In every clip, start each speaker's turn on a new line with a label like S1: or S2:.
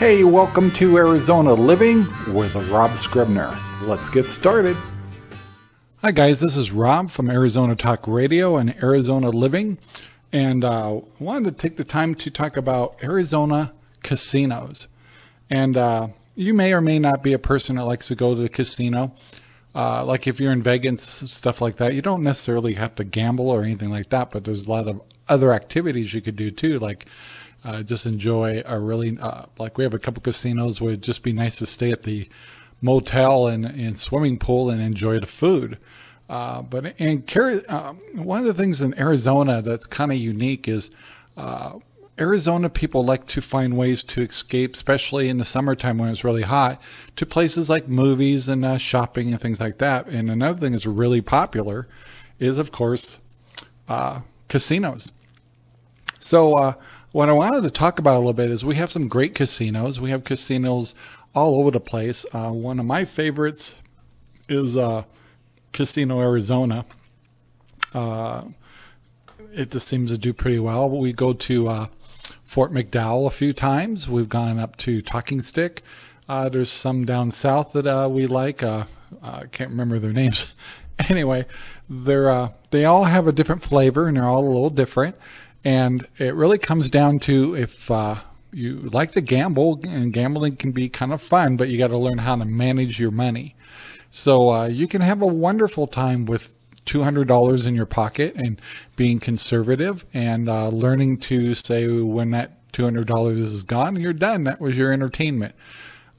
S1: Hey, welcome to Arizona Living with Rob Scribner. Let's get started. Hi, guys, this is Rob from Arizona Talk Radio and Arizona Living. And uh, I wanted to take the time to talk about Arizona casinos. And uh, you may or may not be a person that likes to go to the casino. Uh, like if you're in Vegas, stuff like that, you don't necessarily have to gamble or anything like that, but there's a lot of other activities you could do too, like uh, just enjoy a really, uh, like we have a couple casinos where it'd just be nice to stay at the motel and, and swimming pool and enjoy the food. Uh, but and uh, one of the things in Arizona that's kind of unique is uh, Arizona people like to find ways to escape, especially in the summertime when it's really hot, to places like movies and uh, shopping and things like that. And another thing that's really popular is, of course, uh, casinos. So, what I wanted to talk about a little bit is we have some great casinos. We have casinos all over the place. Uh, one of my favorites is uh, Casino Arizona. Uh, it just seems to do pretty well. We go to uh, Fort McDowell a few times. We've gone up to Talking Stick. Uh, there's some down south that uh, we like. I can't remember their names. anyway, they're they all have a different flavor and they're all a little different. And it really comes down to if you like to gamble, and gambling can be kind of fun, but you got to learn how to manage your money. So uh, you can have a wonderful time with $200 in your pocket and being conservative and uh, learning to say when that $200 is gone, you're done. That was your entertainment.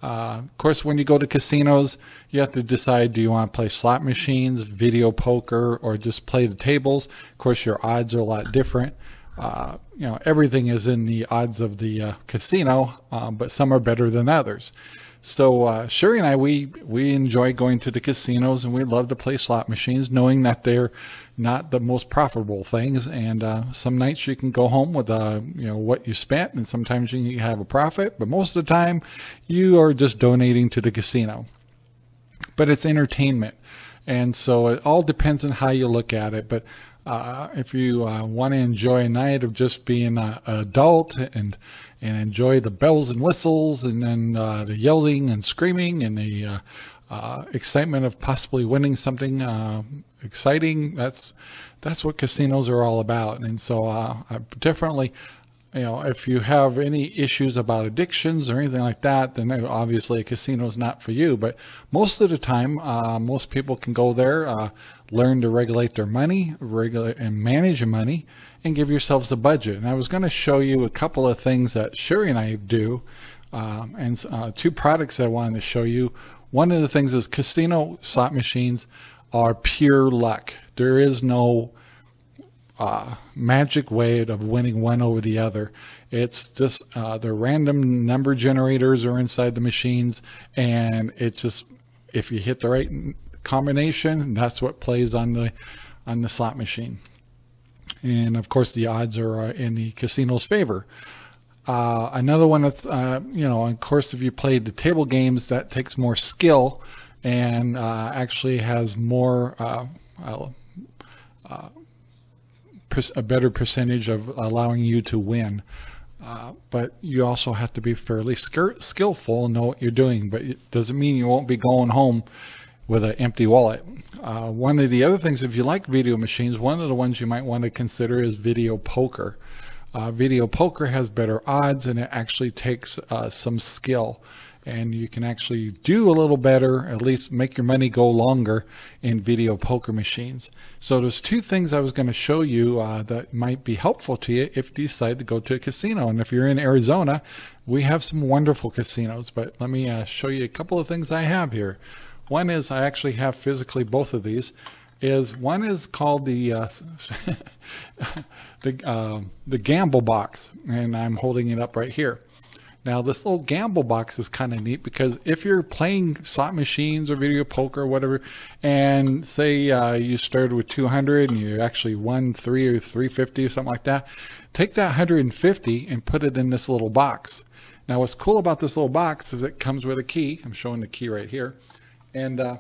S1: Uh, of course, when you go to casinos, you have to decide do you want to play slot machines, video poker, or just play the tables. Of course, your odds are a lot different. Uh, you know, everything is in the odds of the uh, casino, uh, but some are better than others. So uh, Sherry and I, we we enjoy going to the casinos, and we love to play slot machines, knowing that they're not the most profitable things. And uh, some nights you can go home with uh, you know what you spent, and sometimes you have a profit. But most of the time, you are just donating to the casino. But it's entertainment, and so it all depends on how you look at it. But uh, if you uh, want to enjoy a night of just being an adult and and enjoy the bells and whistles and then uh, the yelling and screaming and the uh, uh, excitement of possibly winning something uh, exciting, that's that's what casinos are all about. And so I definitely you know, if you have any issues about addictions or anything like that, then obviously a casino is not for you. But most of the time, uh, most people can go there, uh, learn to regulate their money, regulate and manage money, and give yourselves a budget. And I was going to show you a couple of things that Sherry and I do, um, and uh, two products I wanted to show you. One of the things is casino slot machines are pure luck. There is no uh, magic way of winning one over the other. It's just uh, the random number generators are inside the machines, and it's just if you hit the right combination, that's what plays on the on the slot machine. And of course, the odds are uh, in the casino's favor. Uh, another one that's, uh, you know, of course, if you played the table games, that takes more skill and uh, actually has more uh, a better percentage of allowing you to win. Uh, but you also have to be fairly skillful and know what you're doing. But it doesn't mean you won't be going home with an empty wallet. Uh, one of the other things, if you like video machines, one of the ones you might want to consider is video poker. Uh, video poker has better odds and it actually takes uh, some skill and you can actually do a little better, at least make your money go longer in video poker machines. So there's two things I was going to show you uh, that might be helpful to you if you decide to go to a casino. And if you're in Arizona, we have some wonderful casinos, but let me uh, show you a couple of things I have here. One is I actually have physically both of these. Is one is called the uh, the uh, the gamble box, and I'm holding it up right here. Now, this little gamble box is kind of neat because if you're playing slot machines or video poker or whatever, and say uh, you started with 200 and you actually won three or 350 or something like that, take that 150 and put it in this little box. Now, what's cool about this little box is it comes with a key. I'm showing the key right here, and uh,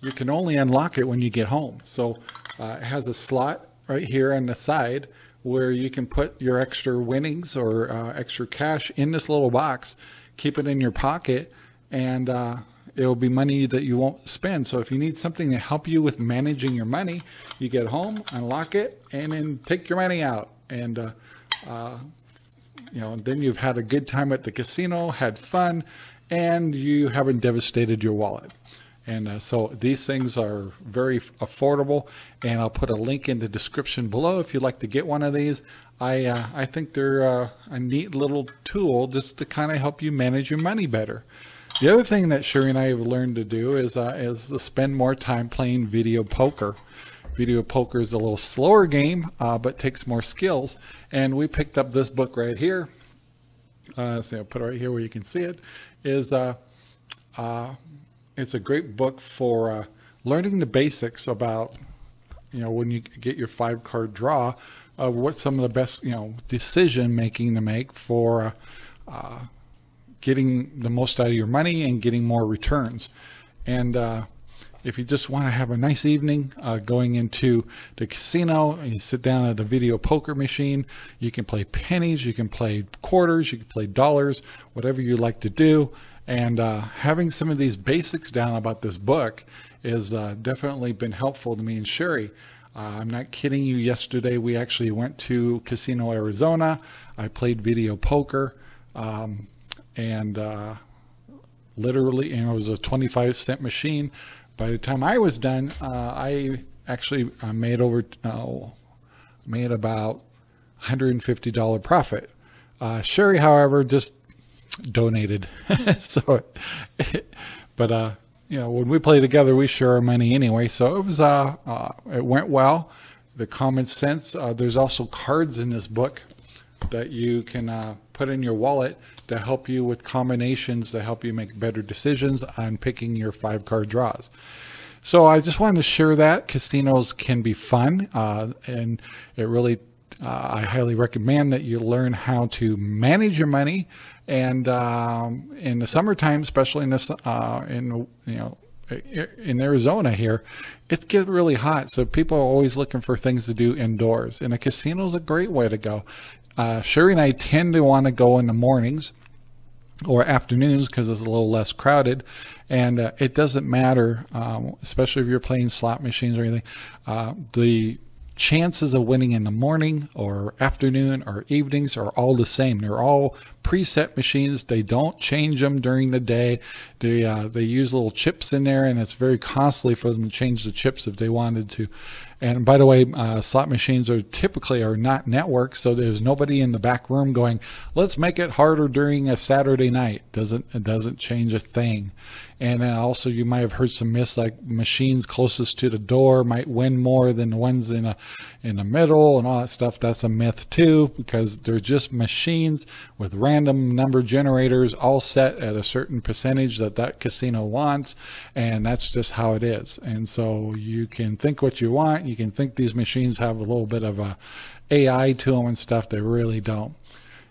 S1: you can only unlock it when you get home. So uh, it has a slot right here on the side where you can put your extra winnings or uh, extra cash in this little box, keep it in your pocket, and uh, it'll be money that you won't spend. So if you need something to help you with managing your money, you get home, unlock it, and then take your money out. And uh, uh, you know, then you've had a good time at the casino, had fun, and you haven't devastated your wallet. And uh, so these things are very affordable, and I'll put a link in the description below if you'd like to get one of these. I uh, I think they're uh, a neat little tool just to kind of help you manage your money better. The other thing that Sherry and I have learned to do is uh, is to spend more time playing video poker. Video poker is a little slower game, uh, but takes more skills. And we picked up this book right here. Uh, so I'll put it right here where you can see it. Is uh, uh, it's a great book for uh, learning the basics about, you know, when you get your five card draw, of what some of the best, you know, decision making to make for uh, uh, getting the most out of your money and getting more returns. And uh, if you just want to have a nice evening uh, going into the casino and you sit down at a video poker machine, you can play pennies, you can play quarters, you can play dollars, whatever you like to do. And uh, having some of these basics down about this book has uh, definitely been helpful to me and Sherry. Uh, I'm not kidding you. Yesterday, we actually went to Casino Arizona. I played video poker, um, and uh, literally, and it was a 25 cent machine. By the time I was done, uh, I actually uh, made over made about $150 profit. Sherry, however, just donated. so, but uh, you know, when we play together, we share our money anyway. So it was uh, uh it went well. The common sense. Uh, there's also cards in this book that you can uh, put in your wallet to help you with combinations to help you make better decisions on picking your five card draws. So I just wanted to share that casinos can be fun, uh, and it really uh, I highly recommend that you learn how to manage your money. And um, in the summertime, especially in this, uh, in you know, in Arizona here, it gets really hot. So people are always looking for things to do indoors, and a casino is a great way to go. Uh, Sherry and I tend to want to go in the mornings or afternoons because it's a little less crowded. And uh, it doesn't matter, um, especially if you're playing slot machines or anything. Uh, the chances of winning in the morning or afternoon or evenings are all the same. They're all preset machines. They don't change them during the day. They uh, they use little chips in there, and it's very costly for them to change the chips if they wanted to. And by the way, uh, slot machines are typically are not networked, so there's nobody in the back room going, "Let's make it harder during a Saturday night." Doesn't it doesn't change a thing. And uh, also, you might have heard some myths like machines closest to the door might win more than the ones in a in the middle and all that stuff. That's a myth too, because they're just machines with random number generators all set at a certain percentage that that casino wants, and that's just how it is. And so you can think what you want. You can think these machines have a little bit of a AI to them and stuff. They really don't.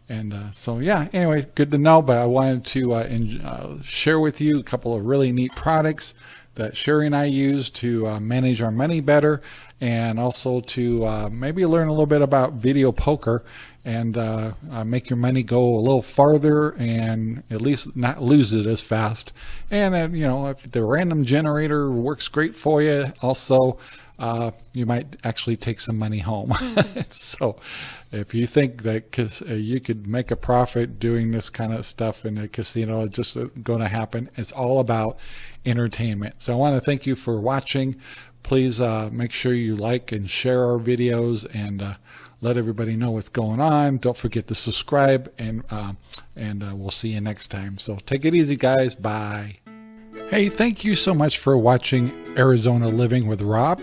S1: And uh, so, yeah, anyway, good to know. But I wanted to uh, in, uh, share with you a couple of really neat products that Sherry and I use to uh, manage our money better and also to uh, maybe learn a little bit about video poker and uh, make your money go a little farther and at least not lose it as fast. And, you know, if the random generator works great for you, also uh, you might actually take some money home. so, if you think that uh, you could make a profit doing this kind of stuff in a casino, it's just uh, going to happen. It's all about entertainment. So, I want to thank you for watching. Please uh, make sure you like and share our videos and uh, let everybody know what's going on. Don't forget to subscribe, and uh, and we'll see you next time. So, take it easy, guys. Bye. Hey, thank you so much for watching Arizona Living with Rob.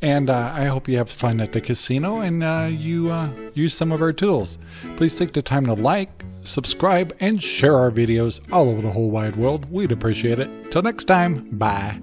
S1: And uh, I hope you have fun at the casino and uh, you uh, use some of our tools. Please take the time to like, subscribe, and share our videos all over the whole wide world. We'd appreciate it. Till next time, bye.